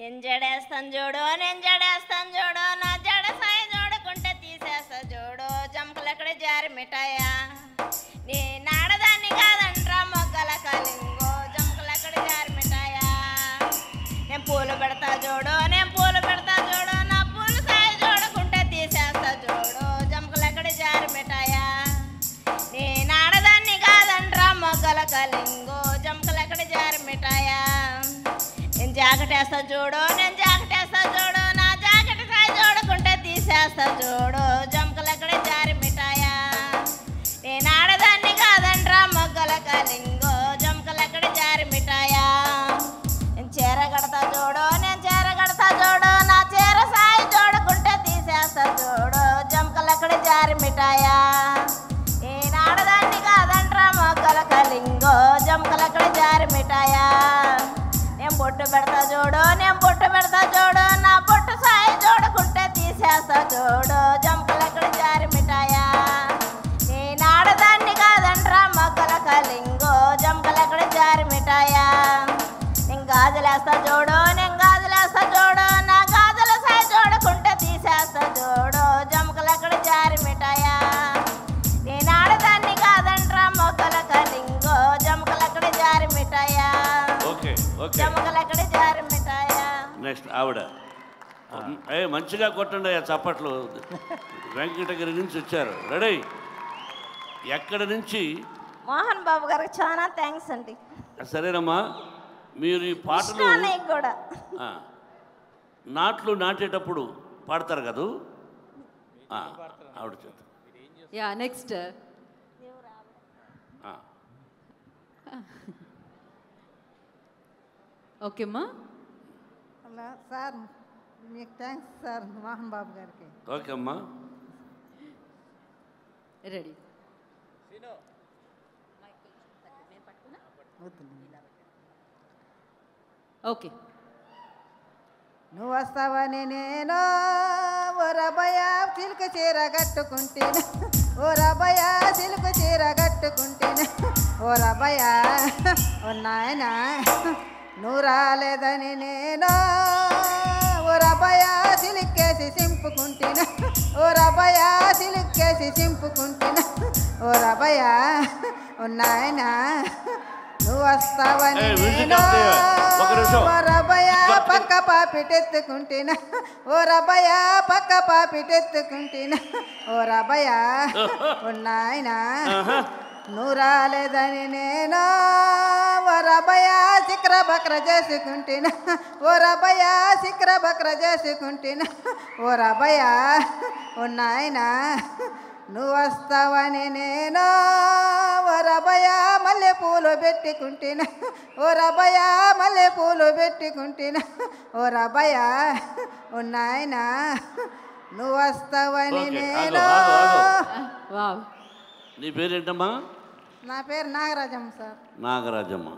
నేను జడేస్తాను చూడు నేను జడేస్తాను చూడు నా జడ సాయి చూడకుంటే తీసేస్తా చూడు. జంకలెక్కడ జారి మిఠాయా నేను నేను జాకెట్ వేస్తా చూడు నేను చూడు నేను బొట్టు పెడతా చూడు నా పుట్టు సాయి చూడకుంటే తీసేస్తా చూడు. జంకలెక్కడ జారి మిఠాయా నేను ఆడదాన్ని కాదంట్రా మొక్కల కలింగో జంపలెక్కడి జారి మిఠాయా నేను గాజులేస్తా చూడు నెక్స్ట్ ఆవిడ. ఏ మంచిగా కొట్టండి ఆ చప్పట్లు. వెంకటగిరి నుంచి వచ్చారు. రెడీ? ఎక్కడి నుంచి? మోహన్ బాబు గారికి చాలా థ్యాంక్స్ అండి. సరేనమ్మా. మీరు ఈ పాటలు కూడా. ఆ, నాట్లు నాటేటప్పుడు పాడతారు కదూ? ఆ, ఆవిడ చేత. Yeah next. ఓకేమ్మా. సార్ మీకు థ్యాంక్స్ సార్ మోహన్ బాబు గారికి ఓకే అమ్మా రెడీ ఓకే నువ్వు వస్తావని నేను ఓ రబయ సిల్క్ చీర కట్టుకుంటేను ఓ రబయ సిల్క్ చీర కట్టుకుంటేను ఓ రబయ ఓ నాయన నువ్వు రాలేదని నేను ఓ రబయ సిలిక్కేసి సింపుకుంటేను ఓ రబయ సిలిక్కేసి సింపుకుంటేను ఓ రబయ ఓ నాయన నువ్వు వస్తావని. ఓ రబయ పక్క పాపిటెత్తుకుంటేనా ఓ రబయ పక్క పాపిటెత్తుకుంటేనా ఓ రబయ ఉన్నాయన నువ్వు రాలేదని నేను బక్ర చేసుకుంటేనా? ఓ రబయ సిక్ర బక్ర చేసుకుంటేనా? ఓ రబయ ఉన్నాయన నువ్వు వస్తావని నేను? ఓ రబయ మల్లె పూలు పెట్టుకుంటేనా? ఓ రబయ మల్లె పూలు పెట్టుకుంటేనా? ఓ రబయ ఉన్నాయన నువ్వు వస్తావని నేను? నీ పేరేంటమ్మా? నా పేరు నాగరాజమ్మ సార్. నాగరాజమ్మ.